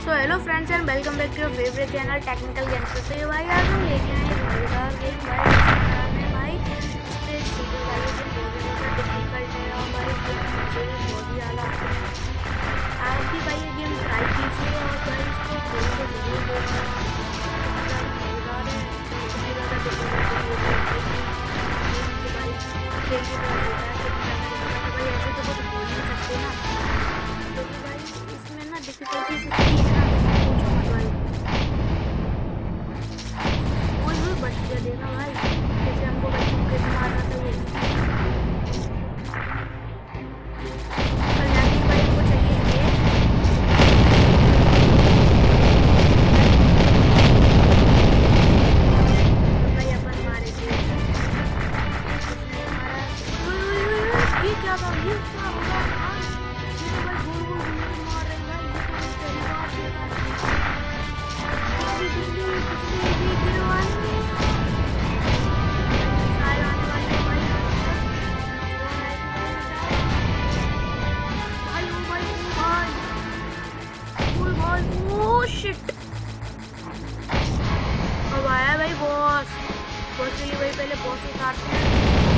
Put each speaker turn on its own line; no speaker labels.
So hello friends and welcome back to your favourite channel technical games तो ये भाई आज हम लेके आए गेम भाई भाई स्टेज बहुत डिफ़िकल्ट है और भाई गेम मुझे बहुत ही ज़्यादा आप भी भाई ये गेम ट्राई कीजिए और भाई इसको सी वीडियो देखना। डिफ़िकल्ट ऐसे तो कुछ नहीं सकते ना। क्योंकि भाई इसमें ना डिफिकल्टीज इतनी बच भाई जैसे हमको बच्चों के मारना को चाहिए ये। भाई अपन मारे थे। ये क्या क्या हो है? शिट अब आया भाई बॉस बॉस के लिए भाई पहले बॉस उतारते हैं।